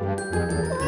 Música